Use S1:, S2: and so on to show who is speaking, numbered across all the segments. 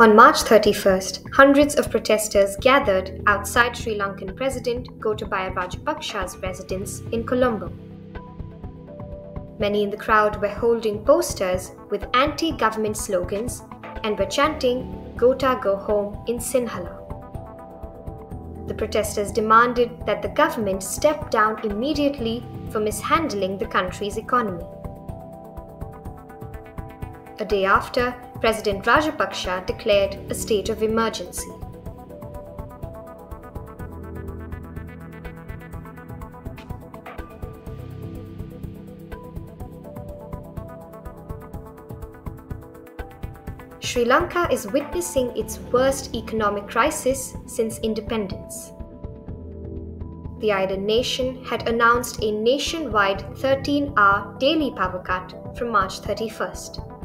S1: On March 31st, hundreds of protesters gathered outside Sri Lankan President Gotabaya Rajapaksa's residence in Colombo. Many in the crowd were holding posters with anti government slogans and were chanting Gota Go Home in Sinhala. The protesters demanded that the government step down immediately for mishandling the country's economy. A day after, President Rajapaksa declared a state of emergency. Sri Lanka is witnessing its worst economic crisis since independence. The island nation had announced a nationwide 13 hour daily power cut from March 31st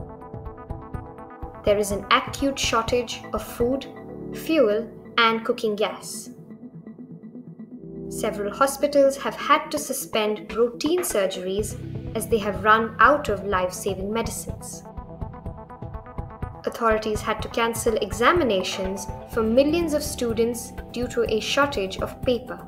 S1: there is an acute shortage of food, fuel, and cooking gas. Several hospitals have had to suspend routine surgeries as they have run out of life saving medicines. Authorities had to cancel examinations for millions of students due to a shortage of paper.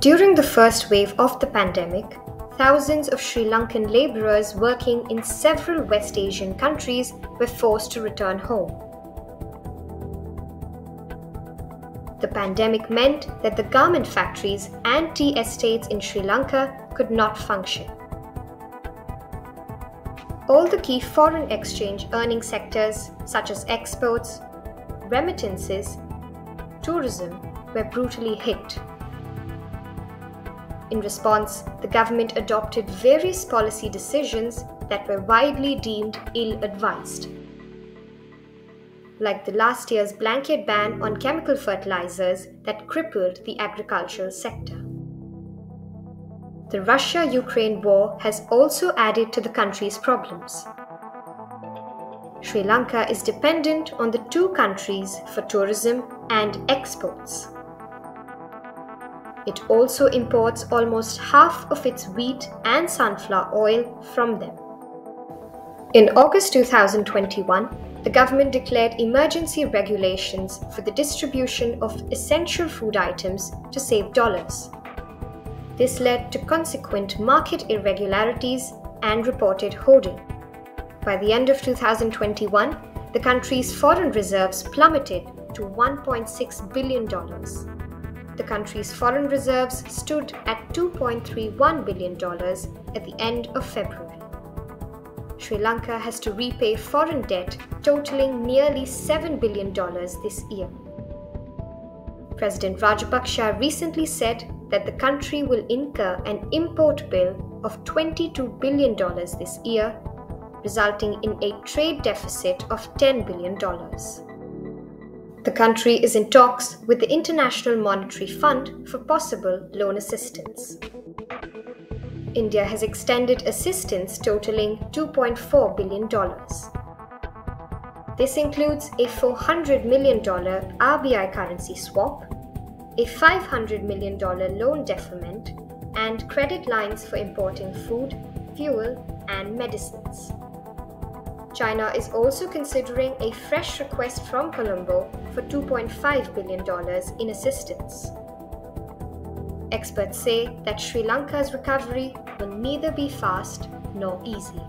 S1: During the first wave of the pandemic, thousands of Sri Lankan labourers working in several West Asian countries were forced to return home. The pandemic meant that the garment factories and tea estates in Sri Lanka could not function. All the key foreign exchange earning sectors, such as exports, remittances, tourism, were brutally hit. In response, the government adopted various policy decisions that were widely deemed ill advised. Like the last year's blanket ban on chemical fertilizers that crippled the agricultural sector. The Russia Ukraine war has also added to the country's problems. Sri Lanka is dependent on the two countries for tourism and exports. It also imports almost half of its wheat and sunflower oil from them. In August 2021, the government declared emergency regulations for the distribution of essential food items to save dollars. This led to consequent market irregularities and reported hoarding. By the end of 2021, the country's foreign reserves plummeted to $1.6 billion the country's foreign reserves stood at $2.31 billion at the end of February. Sri Lanka has to repay foreign debt totaling nearly $7 billion this year. President Rajapaksa recently said that the country will incur an import bill of $22 billion this year, resulting in a trade deficit of $10 billion. The country is in talks with the International Monetary Fund for possible loan assistance. India has extended assistance totaling $2.4 billion. This includes a $400 million RBI currency swap, a $500 million loan deferment, and credit lines for importing food, fuel, and medicines. China is also considering a fresh request from Colombo for $2.5 billion in assistance. Experts say that Sri Lanka's recovery will neither be fast nor easy.